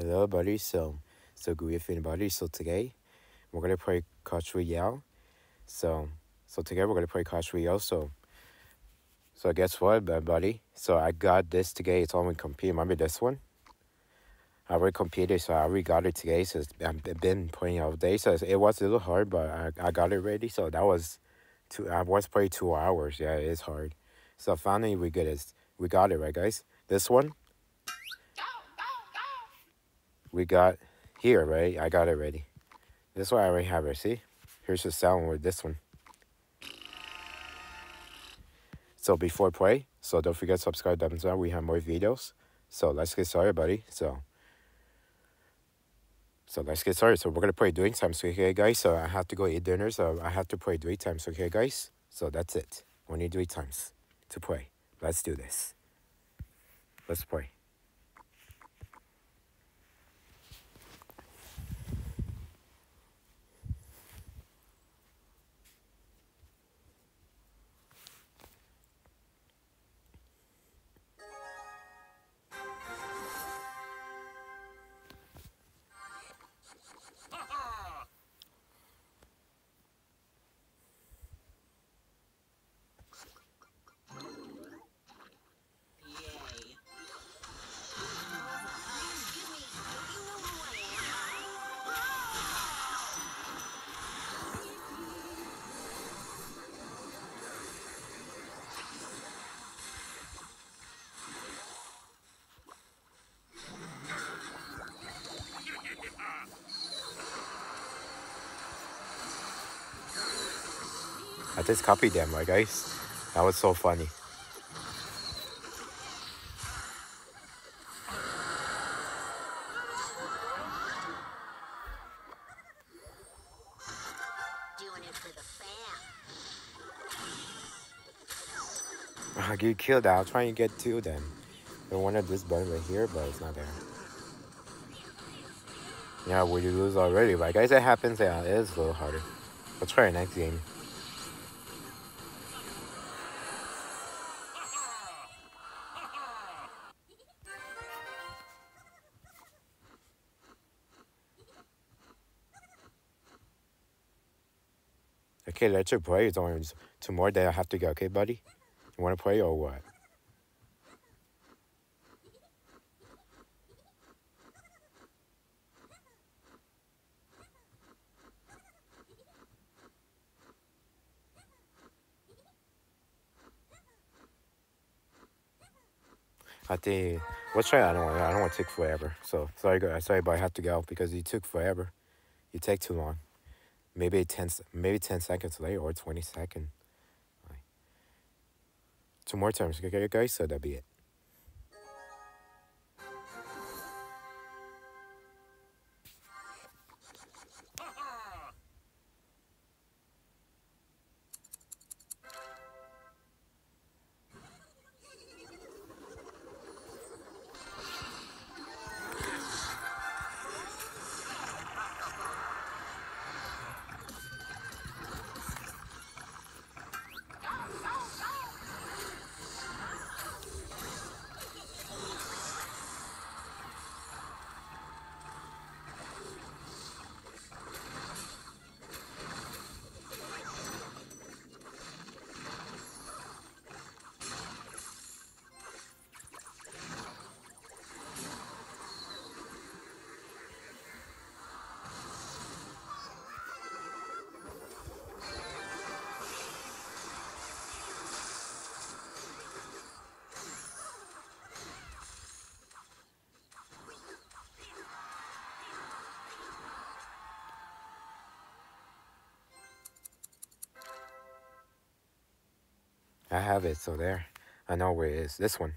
Hello, buddy. So, so good evening, buddy. So today, we're gonna play Clash Royale. So, so today we're gonna play Clash Royale. So, so guess what, buddy? So I got this today. It's only complete. Remember this one? I already completed, so I already got it today. So I've been playing all day. So it was a little hard, but I, I got it ready. So that was two. I was playing two hours. Yeah, it is hard. So finally we get it. We got it right, guys. This one we got here, right? I got it ready. This one I already have it. See? Here's the sound with this one. So before play, so don't forget to subscribe, thumbs up. We have more videos. So let's get started, buddy. So so let's get started. So we're gonna play doing times, okay, guys? So I have to go eat dinner, so I have to play three times, okay, guys? So that's it. We need three times to play. Let's do this. Let's play. I just copied them, right guys? That was so funny. I get ah, killed. I'll try and get two then. I wanted this button right here, but it's not there. Yeah, we lose already, but guys, it happens. Yeah, it is a little harder. Let's try our next game. Okay, let's play. It's only more that I have to go. Okay, buddy? You want to play or what? I think let's try. I don't want. I don't want to take forever. So sorry, sorry, but I have to go because you took forever. You take too long maybe 10 maybe 10 seconds later or 20 seconds. Two more times okay guys so that'll be it I have it, so there. I know where it is. This one.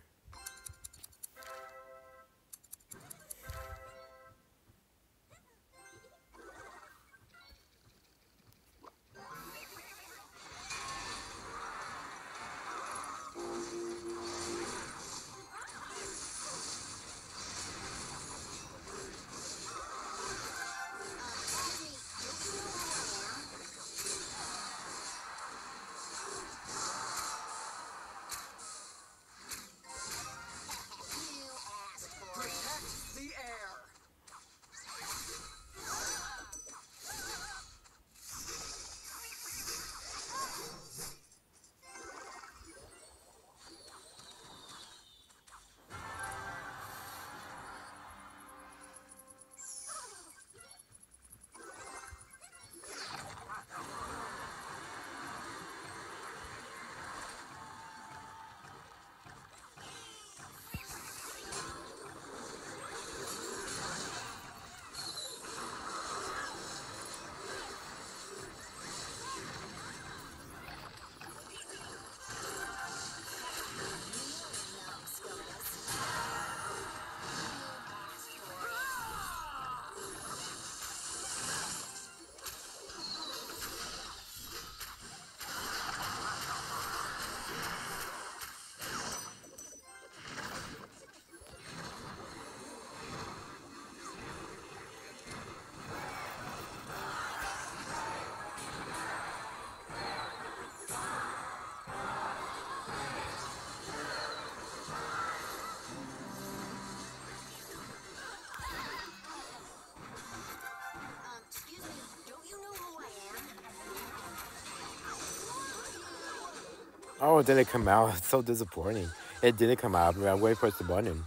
Oh, it didn't come out. It's so disappointing. It didn't come out. I wait press the button.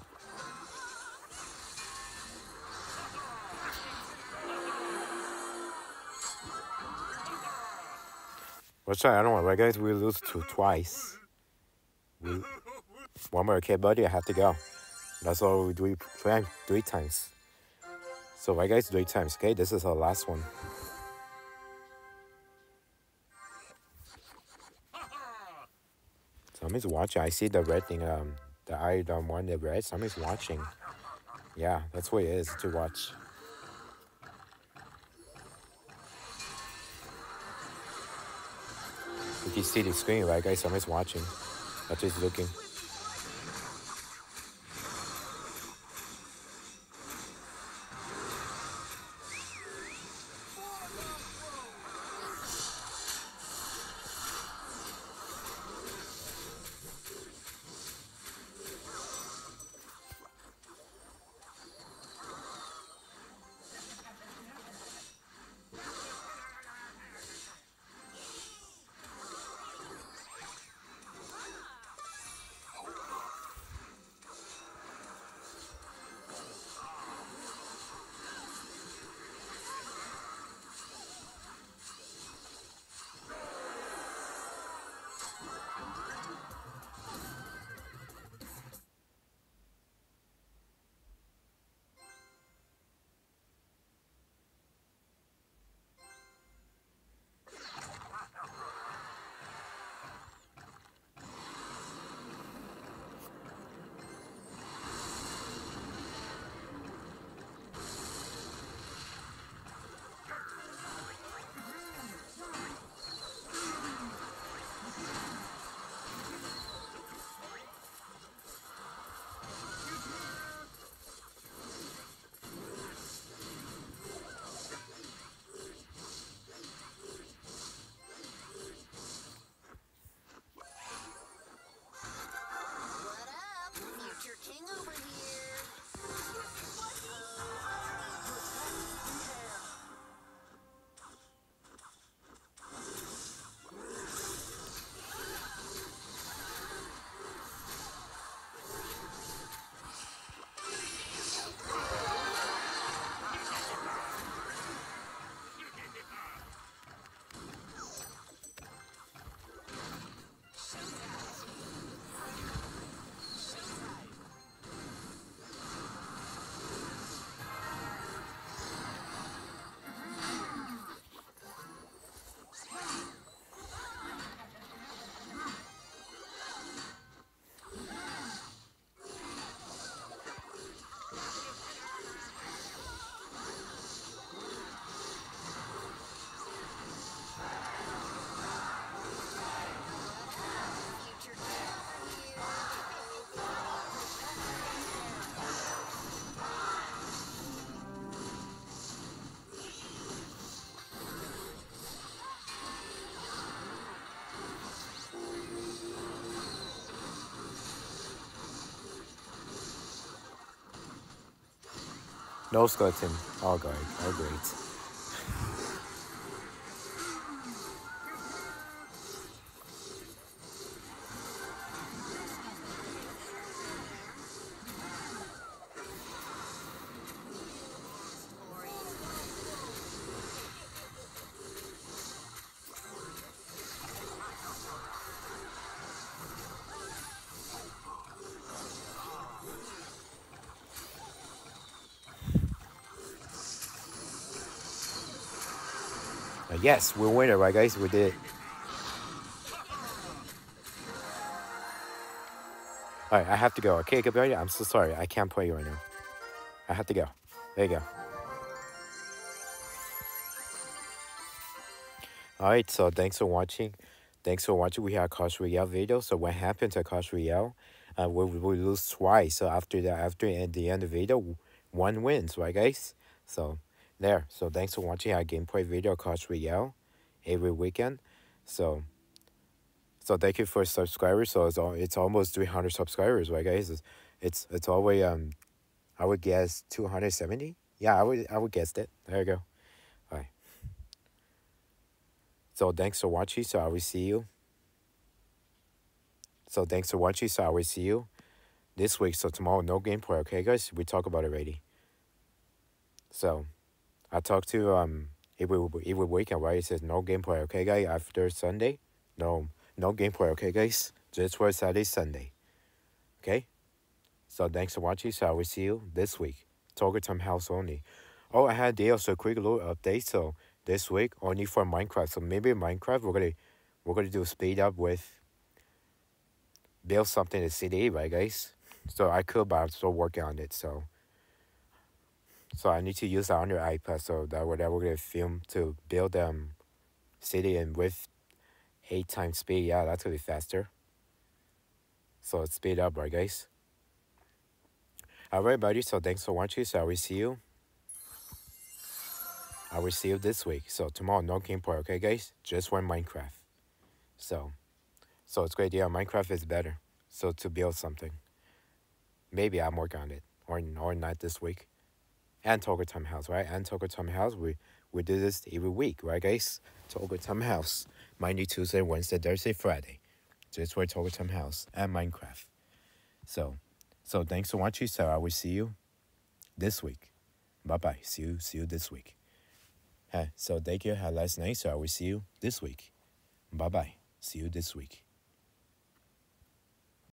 What's that? I don't know. I guess we lose two twice. We, one more okay, buddy. I have to go. That's all we do three, times. So I guys three times. Okay, this is our last one. Somebody's watching. I see the red thing. Um, the I don't want the red. Somebody's watching. Yeah, that's what it is to watch. If You see the screen, right, guys? Somebody's watching. That's just looking. No skeleton. Oh, God. Oh, great. Uh, yes, we win it, right, guys? We did. All right, I have to go. Okay, goodbye. I'm so sorry. I can't play you right now. I have to go. There you go. All right, so thanks for watching. Thanks for watching. We had a Clash Royale video. So what happened to Clash Royale? Uh, we, we lose twice. So after that, after the end of the video, one wins, right, guys? So there. So thanks for watching our gameplay video Clash Royale every weekend. So so thank you for subscribers. So it's al- it's almost three hundred subscribers, right, guys? It's it's, it's always um, I would guess two hundred seventy. Yeah, I would I would guess that. There you go. All right. So thanks for watching. So I will see you So thanks for watching. So I will see you this week. So tomorrow, no gameplay. Okay, guys, we talk about it already. So I talked to um every every weekend, right? It says no gameplay. Okay, guys. After Sunday, no no gameplay. Okay, guys. Just for Saturday, Sunday. Okay. So thanks for watching. So I will see you this week. Talker Time House only. Oh, I had a also quick little update. So this week only for Minecraft. So maybe Minecraft we're gonna we're gonna do speed up with build something in CD, right guys? So I could but I'm still working on it. So so I need to use on your iPad so that way we're gonna film to build um city and with eight times speed, yeah, that's gonna be faster. So let's speed up, right guys? Alright buddy, so thanks for watching. So I will see you. I will see you this week. So tomorrow no gameplay, okay guys? Just one Minecraft. So so it's great, yeah, Minecraft is better. So to build something. Maybe I'm working on it. Or or not this week. And Talker Time House, right? And Talker Time House, we we do this every week, right guys? Talker Time House. Monday, Tuesday, Wednesday, Thursday, Friday. Just for Talker Time House and Minecraft. So so thanks for watching. So I will see you this week. Bye bye. See you see you this week. Hey, so thank you. Had last night. So I will see you this week. Bye bye. See you this week.